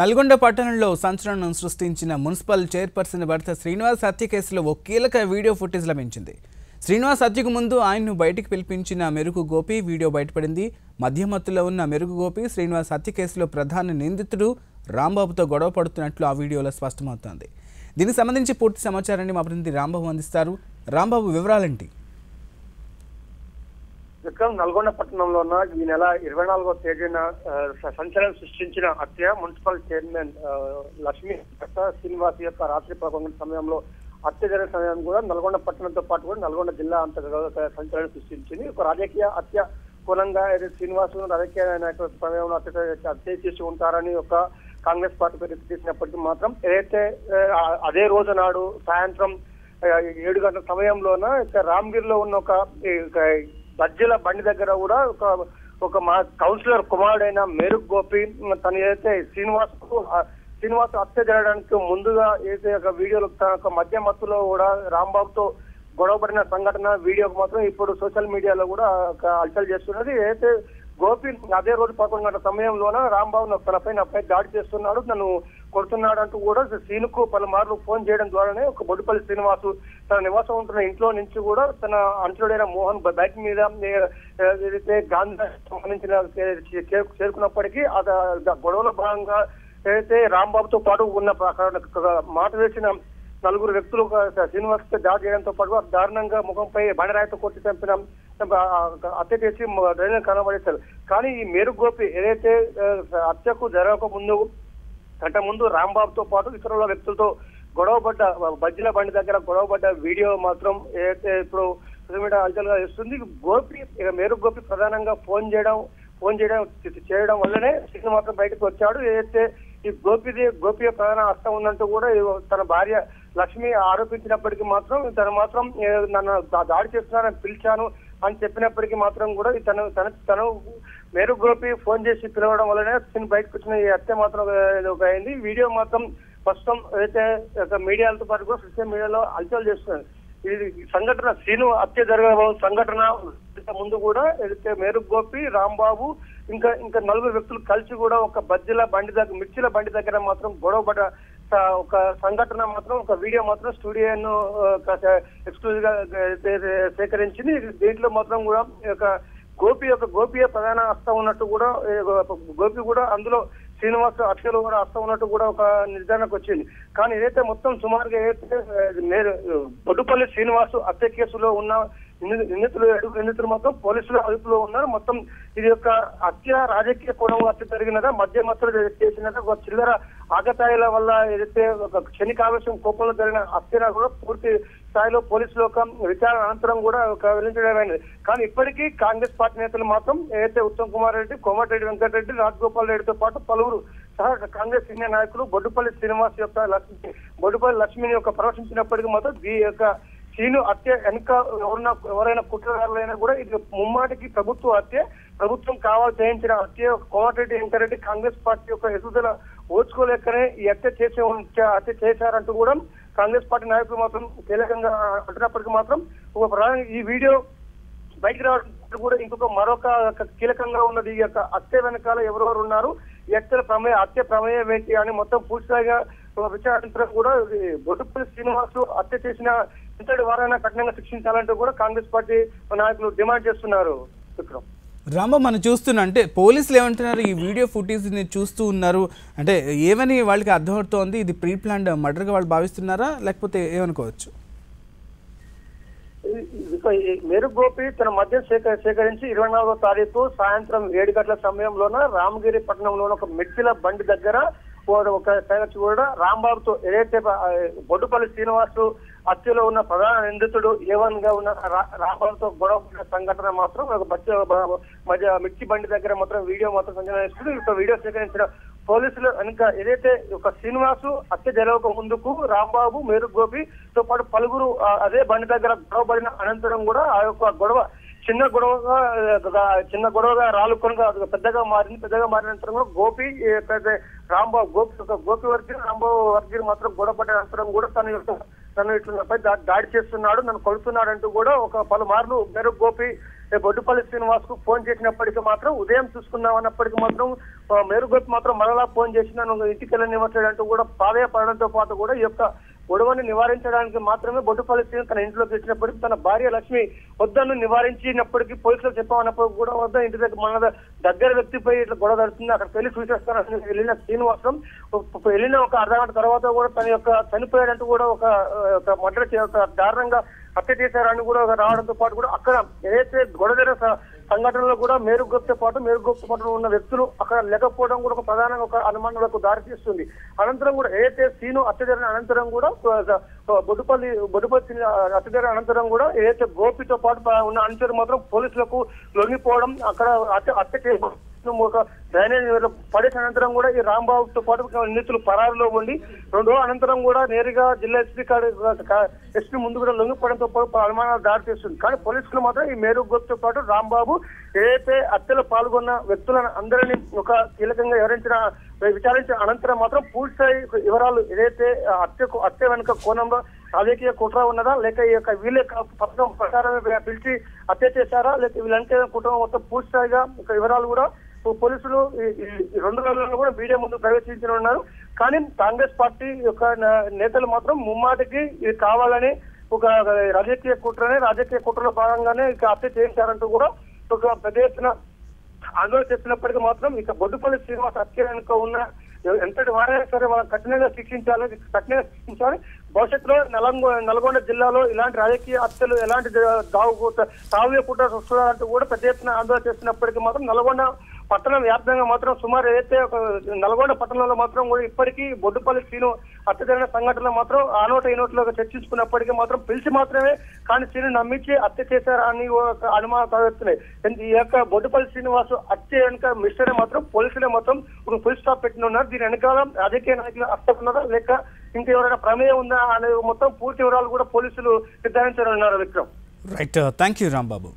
నల్గొండ పట్టణంలో సంచలనం సృష్టించిన మున్సిపల్ చైర్పర్సన్ భర్త శ్రీనివాస్ హత్య కేసులో ఓ కీలక వీడియో ఫుటేజ్ లభించింది. శ్రీనివాస్ హత్యకు ముందు ఆయన్ను బయటికి పిలిపించిన మెరుగు గోపి వీడియో బయటపడింది. మధ్యమత్తులో ఉన్న మెరుగు గోపి శ్రీనివాస్ హత్య కేసులో ప్రధాన నిందితుడు రాంబాబుతో గొడవ పడుతున్నట్లు ఆ వీడియోలో స్పష్టమవుతోంది. దీనికి సంబంధించి పూర్తి సమాచారాన్ని మా ప్రతినిధి రాంబాబు అందిస్తారు. రాంబాబు వివరాలేంటి? విక్రమ్ నల్గొండ పట్టణంలో ఉన్న ఈ నెల ఇరవై నాలుగో తేదీన సంచలనం సృష్టించిన హత్య మున్సిపల్ చైర్మన్ లక్ష్మి లక్ష్మీ శ్రీనివాస్ యొక్క రాత్రి పదకొండు సమయంలో హత్య జరిగిన సమయం కూడా నల్గొండ పట్టణంతో పాటు కూడా నల్గొండ జిల్లా అంత సంచలనం సృష్టించింది. ఒక రాజకీయ హత్య కులంగా శ్రీనివాస్ రాజకీయ నాయకుల సమయంలో హత్య హత్య చేసి ఉంటారని ఒక కాంగ్రెస్ పార్టీ పేరు తీసినప్పటికీ మాత్రం ఏదైతే అదే రోజు నాడు సాయంత్రం ఏడు గంటల సమయంలోన రామ్గిరిలో ఉన్న ఒక బజ్జీల బండి దగ్గర కూడా ఒక ఒక మా కౌన్సిలర్ కుమారుడైన మెరుగ్ గోపి తను ఏదైతే శ్రీనివాస్ శ్రీనివాస్ హత్య జరగడానికి ముందుగా ఏదైతే ఒక వీడియోలు తన యొక్క మధ్య మత్తులో కూడా రాంబాబుతో గొడవపడిన సంఘటన వీడియోకి మాత్రం ఇప్పుడు సోషల్ మీడియాలో కూడా ఒక అల్చల్ చేస్తున్నది. ఏదైతే గోపి అదే రోజు పదకొండు గంటల సమయంలోన రాంబాబు తనపై నాపై దాడి చేస్తున్నాడు నన్ను కొడుతున్నాడు అంటూ కూడా సీనుకు పలుమార్లు ఫోన్ చేయడం ద్వారానే ఒక బొడ్డుపల్లి శ్రీనివాసు తన నివాసం ఉంటున్న ఇంట్లో నుంచి కూడా తన అంచుడైన మోహన్ బైక్ మీద ఏదైతే గాంధీ సంబంధించిన చేరుకున్నప్పటికీ ఆ గొడవల భాగంగా ఏదైతే రాంబాబుతో పాటు ఉన్న మాట వేసిన నలుగురు వ్యక్తులు శ్రీనివాస్ దాడి చేయడంతో పాటు దారుణంగా ముఖంపై బండరాయితో కొట్టి చంపిన హత్య చేసి రైలు కనబడేశారు. కానీ ఈ మేరు గోపి ఏదైతే హత్యకు జరగక ముందు గంట ముందు రాంబాబుతో పాటు ఇతరుల వ్యక్తులతో గొడవపడ్డ బజ్జిల బండి దగ్గర గొడవపడ్డ వీడియో మాత్రం ఏదైతే ఇప్పుడు సోషల్ అల్చల్గా ఇస్తుంది గోపి ఇక మేరు గోపి ప్రధానంగా ఫోన్ చేయడం ఫోన్ చేయడం చేయడం వల్లనే శ్రీను మాత్రం బయటకు వచ్చాడు. ఏదైతే ఈ గోపిది గోపి ప్రధాన హస్తం ఉందంటూ కూడా తన భార్య లక్ష్మి ఆరోపించినప్పటికీ మాత్రం తను మాత్రం నన్ను దాడి చేస్తున్నానని పిలిచాను అని చెప్పినప్పటికీ మాత్రం కూడా తను తన తను మేరు గోపి ఫోన్ చేసి పిలవడం వల్లనే తిని బయటకు వచ్చిన ఈ హత్య మాత్రం ఒక- అయింది. వీడియో మాత్రం ప్రస్తుతం అయితే మీడియాలతో పాటు కూడా సోషల్ మీడియాలో అల్చల్ చేస్తుంది ఇది సంఘటన శ్రీను హత్య జరగబో సంఘటన ముందు కూడా ఏదైతే మేరు గోపి రాంబాబు ఇంకా ఇంకా నలుగురు వ్యక్తులు కలిసి కూడా ఒక బజ్జీల బండి దగ్గర మిర్చిల బండి దగ్గర మాత్రం గొడవ పడ ఒక సంఘటన మాత్రం ఒక వీడియో మాత్రం స్టూడియోను ఎక్స్క్లూజివ్గా సేకరించింది. దీంట్లో మాత్రం కూడా ఒక గోపి యొక్క గోపి ప్రధాన హస్తం ఉన్నట్టు కూడా గోపి కూడా అందులో శ్రీనివాస్ హత్యలో కూడా హస్తం ఉన్నట్టు కూడా ఒక నిర్ధారణకు వచ్చింది. కానీ ఏదైతే మొత్తం సుమారుగా ఏదైతే బొడ్డుపల్లి శ్రీనివాస్ హత్య కేసులో ఉన్న నిందితులు అడుగు నిందితులు మొత్తం పోలీసులు అదుపులో ఉన్నారు. మొత్తం ఇది యొక్క హత్య రాజకీయ కోణం హత్య జరిగినదా మధ్య మధ్యలో చేసినదా ఒక చిల్లర ఆగతాయిల వల్ల ఏదైతే ఒక క్షణికావేశం కోపంలో జరిగిన హత్య కూడా పూర్తి స్థాయిలో పోలీసు లోకం విచారణ అనంతరం కూడా ఒక కానీ ఇప్పటికీ కాంగ్రెస్ పార్టీ నేతలు మాత్రం ఏదైతే ఉత్తమ్ కుమార్ రెడ్డి కోమటిరెడ్డి వెంకటరెడ్డి రాజగోపాల్ రెడ్డితో పాటు పలువురు సహా కాంగ్రెస్ సీనియర్ నాయకులు బొడ్డుపల్లి శ్రీనివాస్ యొక్క లక్ష్మి బొడ్డుపల్లి లక్ష్మిని యొక్క ప్రదర్శించినప్పటికీ మాత్రం ఈ యొక్క సీను హత్య వెనుక ఎవరైనా ఎవరైనా కుట్రదారులైనా కూడా ఇది ముమ్మాటికి ప్రభుత్వ హత్య. ప్రభుత్వం కావాలి చేయించిన హత్య కోమటిరెడ్డి వెంకరెడ్డి కాంగ్రెస్ పార్టీ యొక్క ఎదుగుదల ఓచుకోలేకనే ఈ హత్య చేసే ఉంచ- హత్య చేశారంటూ కూడా కాంగ్రెస్ పార్టీ నాయకులు మాత్రం కీలకంగా అంటున్నప్పటికీ మాత్రం ఒక ప్రధాన ఈ వీడియో బయటికి రావడం కూడా ఇంకొక మరొక కీలకంగా ఉన్నది. ఈ యొక్క హత్య వెనకాల ఎవరెవరు ఉన్నారు? ఎక్కడ హత్యల ప్రమేయ హత్య ప్రమేయం ఏంటి అని మొత్తం పూర్తిగా విచారించడం కూడా ఇది బొడ్డుపల్లి శ్రీనివాసు హత్య చేసిన ఇంతటి వారైనా కఠినంగా శిక్షించాలంటూ కూడా కాంగ్రెస్ పార్టీ నాయకులు డిమాండ్ చేస్తున్నారు. విక్రమ్. రామ మనం చూస్తున్నా అంటే పోలీసులు ఏమంటున్నారు ఈ వీడియో ఫుటేజ్ని చూస్తూ ఉన్నారు అంటే ఏమని వాళ్ళకి అర్థమవుతోంది ఇది ప్రీ ప్లాన్డ్ మర్డర్గా వాళ్ళు భావిస్తున్నారా లేకపోతే ఏమనుకోవచ్చు? మెరుగోపి మేరు గోపి తన మధ్య సేక సేకరించి ఇరవై నాలుగో తారీఖు సాయంత్రం ఏడు గంటల సమయంలోన రామగిరి పట్టణంలోని ఒక మెట్టిల బండి దగ్గర ఒక తరగతి కూడా రాంబాబుతో ఏదైతే బొడ్డుపల్లి శ్రీనివాసు హత్యలో ఉన్న ప్రధాన నిందితుడు ఏవన్గా ఉన్న రా- గొడవ సంఘటన మాత్రం ఒక బచ్చ మధ్య మిర్చి బండి దగ్గర మాత్రం వీడియో మాత్రం సంచలనిస్తుంది ఇక వీడియో సేకరించిన పోలీసులు ఇంకా ఏదైతే ఒక శ్రీనివాసు హత్య జరగక ముందుకు రాంబాబు మేరు గోపితో పాటు పలువురు అదే బండి దగ్గర గొడవపడిన అనంతరం కూడా ఆ యొక్క గొడవ చిన్న గొడవగా చిన్న గొడవగా రాలుకొనగా అది పెద్దగా మారింది. పెద్దగా మారిన అనంతరం కూడా గోపి పెద్ద రాంబాబు గోపి గోపి వర్గీయులు రాంబాబు వర్గీయులు మాత్రం గొడవపడిన అనంతరం కూడా తన యొక్క తను ఇట్లా దాడి చేస్తున్నాడు నన్ను కొడుతున్నాడు అంటూ కూడా ఒక పలుమార్లు మెరుగు గోపి బొడ్డుపల్లి శ్రీనివాస్కు ఫోన్ చేసినప్పటికీ మాత్రం ఉదయం చూసుకుందాం అన్నప్పటికీ మాత్రం ఆ, మేరుగొప్పి మాత్రం మరలా ఫోన్ చేసి నన్ను ఇంటికి వెళ్ళనివ్వట్లేదంటూ కూడా ప్రాధాయపడడంతో పాటు కూడా ఈ యొక్క గొడవని నివారించడానికి మాత్రమే బొడ్డు శ్రీను తన ఇంట్లోకి వచ్చినప్పటికీ తన భార్య లక్ష్మి వద్దను నివారించినప్పటికీ పోలీసులకు చెప్పమన్నప్పుడు కూడా వద్ద ఇంటి దగ్గర మన దగ్గర వ్యక్తిపై ఇట్లా గొడవ జరుగుతుంది. అక్కడ వెళ్ళి చూసేస్తానని వెళ్ళిన శ్రీనివాసం వెళ్ళిన ఒక అర్ధ గంట తర్వాత కూడా తన యొక్క చనిపోయాడంటూ కూడా ఒక ఒక మర్డర్ దారుణంగా హత్య చేశారని కూడా రావడంతో పాటు కూడా అక్కడ ఏదైతే గొడవ జరిగిన సంఘటనలో కూడా మేరుగొప్తో పాటు మేరుగొప్ప పాటు ఉన్న వ్యక్తులు అక్కడ లేకపోవడం కూడా ఒక ప్రధానంగా ఒక అనుమానాలకు దారితీస్తుంది. అనంతరం కూడా ఏదైతే సీను హత్య జరిగిన అనంతరం కూడా బొడుపల్లి బొడుపల్లి బొడ్డుపల్లి బొడ్డుపల్లి హత్య జరిగిన అనంతరం కూడా ఏదైతే గోపితో పాటు ఉన్న అనుచరు మాత్రం పోలీసులకు లొంగిపోవడం అక్కడ హత్య హత్య చేయడం ఒక డ్రైనేజ్ పడేసిన అనంతరం కూడా ఈ రాంబాబుతో పాటు నిందితులు పరారులో ఉండి రెండు రోజుల అనంతరం కూడా నేరుగా జిల్లా ఎస్పీ ఎస్పీ ముందు కూడా లొంగిపోవడంతో పాటు అనుమానాలు దారి తీస్తుంది కానీ పోలీసులు మాత్రం ఈ మేరు గుప్తో పాటు రాంబాబు ఏదైతే హత్యలో పాల్గొన్న వ్యక్తులను అందరినీ ఒక కీలకంగా వివరించిన విచారించిన అనంతరం మాత్రం పూర్తిస్థాయి వివరాలు ఏదైతే హత్యకు హత్య వెనుక కోణంలో రాజకీయ కుట్ర ఉన్నదా లేక ఈ యొక్క వీళ్ళ పథకం ప్రకారం పిలిచి హత్య చేశారా లేక వీళ్ళంటే కుటుంబం మొత్తం పూర్తిస్థాయిగా ఒక వివరాలు కూడా పోలీసులు ఈ- రెండు రోజుల్లో కూడా మీడియా ముందు ప్రవేశించిన ఉన్నారు. కానీ కాంగ్రెస్ పార్టీ యొక్క నేతలు మాత్రం ముమ్మాటికి ఇది కావాలని ఒక రాజకీయ కుట్రనే రాజకీయ కుట్రలో భాగంగానే ఇక హత్య చేశారంటూ కూడా ఒక పెద్ద ఎత్తున ఆందోళన చేస్తున్నప్పటికీ మాత్రం ఇక బొడ్డుపల్లి శ్రీనివాస్ హత్య వెనుక ఉన్న ఎంతటి వారైనా సరే వాళ్ళని కఠినంగా శిక్షించాలి కఠినంగా శిక్షించాలి. భవిష్యత్తులో నలంగొ నల్గొండ జిల్లాలో ఇలాంటి రాజకీయ హత్యలు ఎలాంటి దావు తావే పుట్ట వస్తున్నారంటూ కూడా పెద్ద ఎత్తున ఆందోళన చేస్తున్నప్పటికీ మాత్రం నల్గొండ పట్టణం వ్యాప్తంగా మాత్రం సుమారు ఏదైతే ఒక నల్గొండ పట్టణంలో మాత్రం కూడా ఇప్పటికీ బొడ్డుపల్లి శ్రీను హత్య జరిగిన సంఘటన మాత్రం ఆ నోట ఈ నోట్లో చర్చించుకున్నప్పటికీ మాత్రం పిలిచి మాత్రమే కానీ శ్రీను నమ్మించి హత్య చేశారా అని ఒక అనుమానం తలెత్తున్నాయి. ఈ యొక్క బొడ్డుపల్లి శ్రీనివాసు హత్య వెనుక మిస్టరే మాత్రం పోలీసులే మాత్రం ఒక ఫుల్ స్టాప్ పెట్టిన ఉన్నారు. దీని వెనకాల రాజకీయ నాయకులు హత్య ఉన్నారా? లేక ఇంకెవరైనా ప్రమేయం ఉందా? అనే మొత్తం పూర్తి వివరాలు కూడా పోలీసులు నిర్ధారించారన్నారు Vikram. Right thank you Rambabu